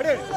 ready.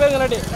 நின்று வாங்க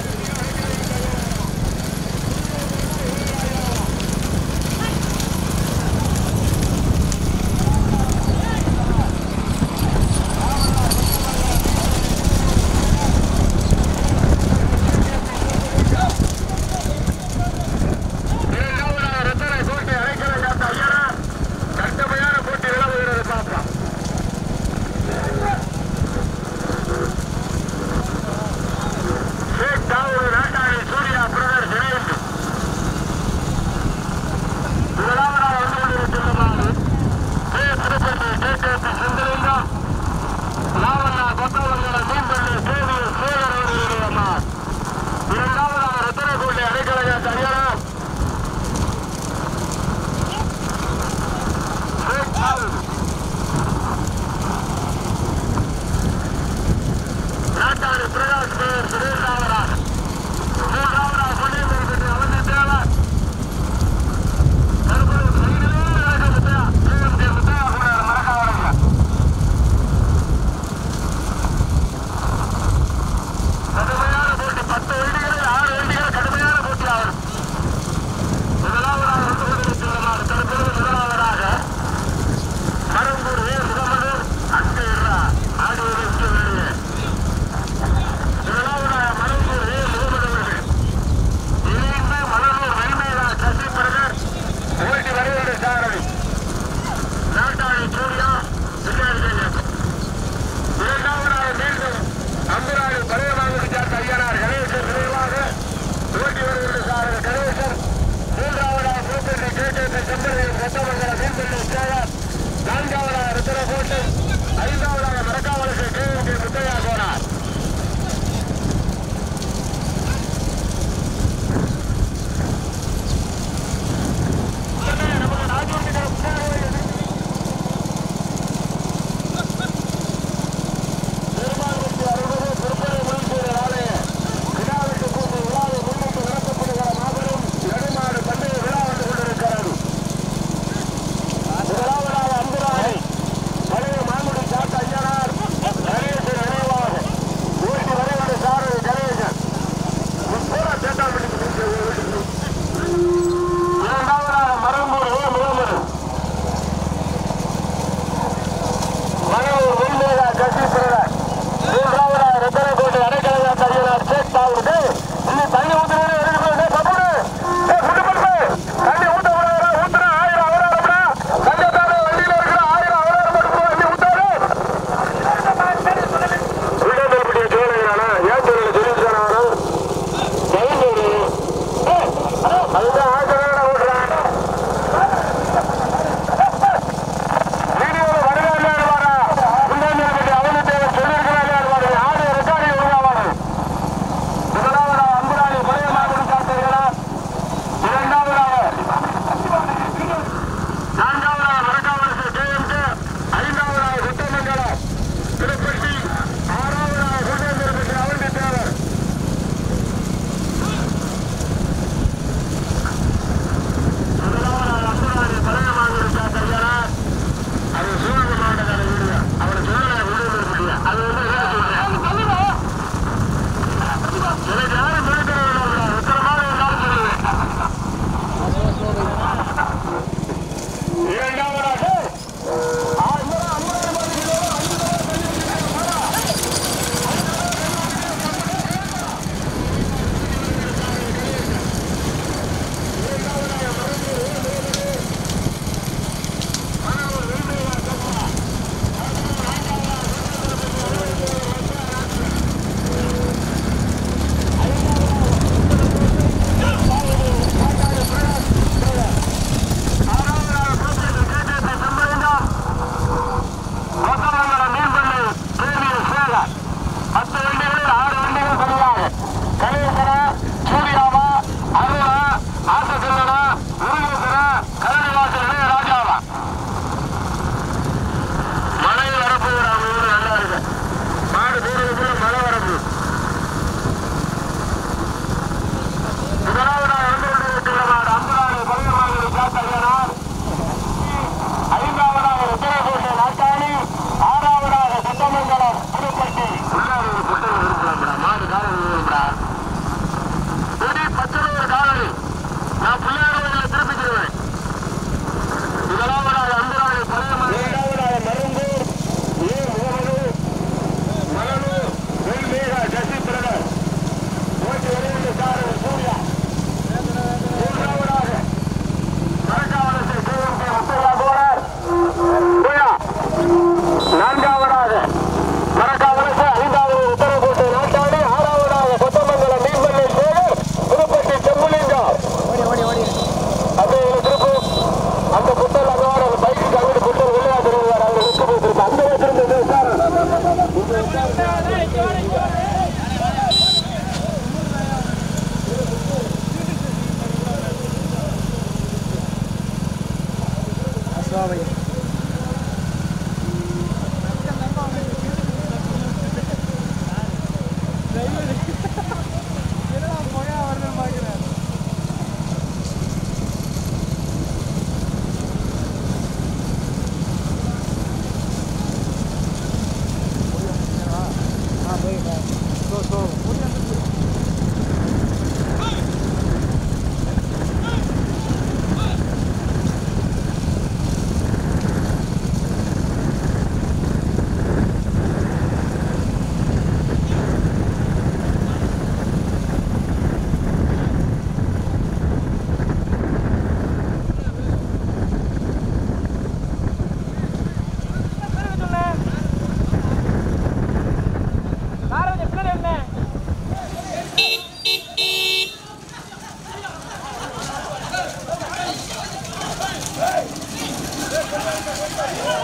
Let's go.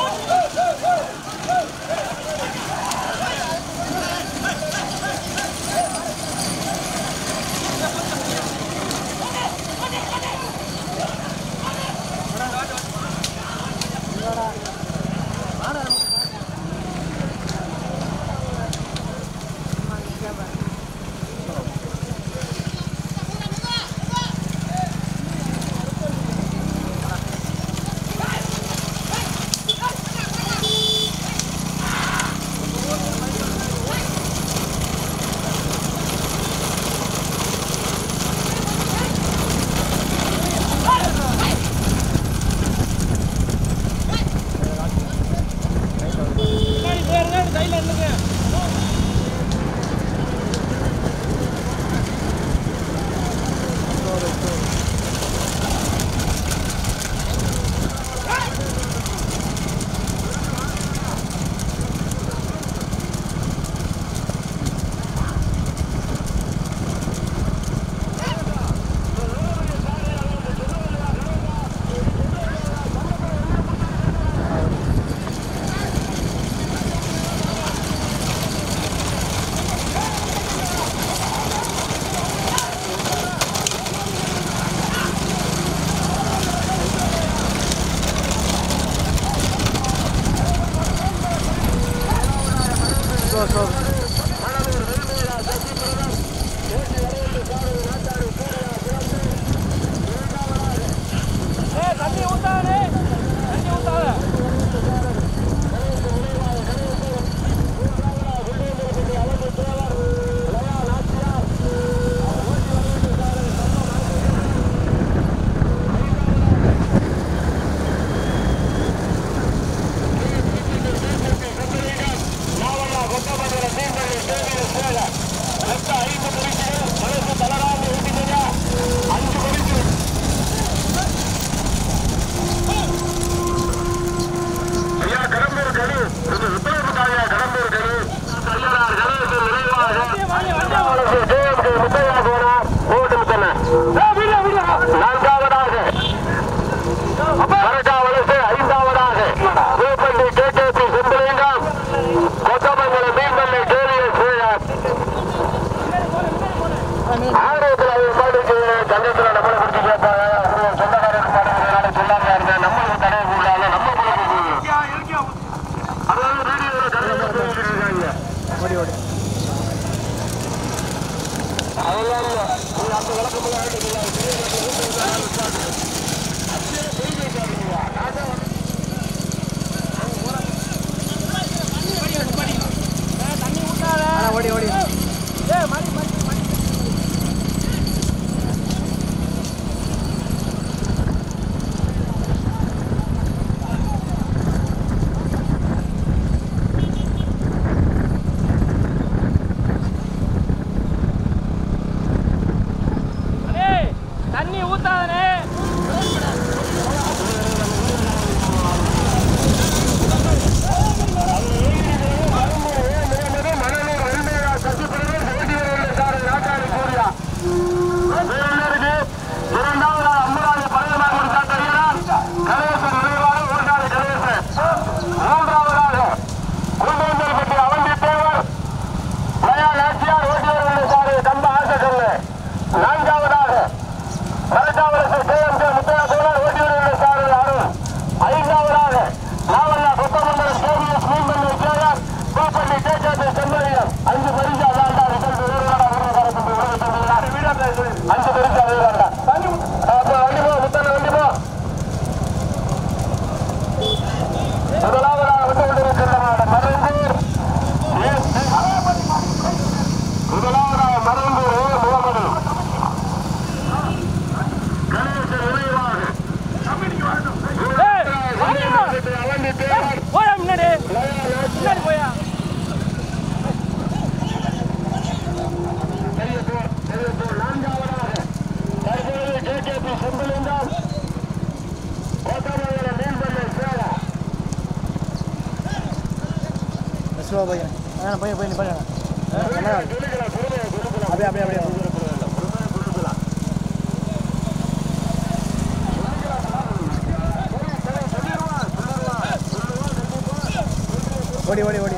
Slow போய் வேணாம் போய் போய் போய் அப்படியே அப்படியே அப்படியே. ஓடி ஓடி ஓடி.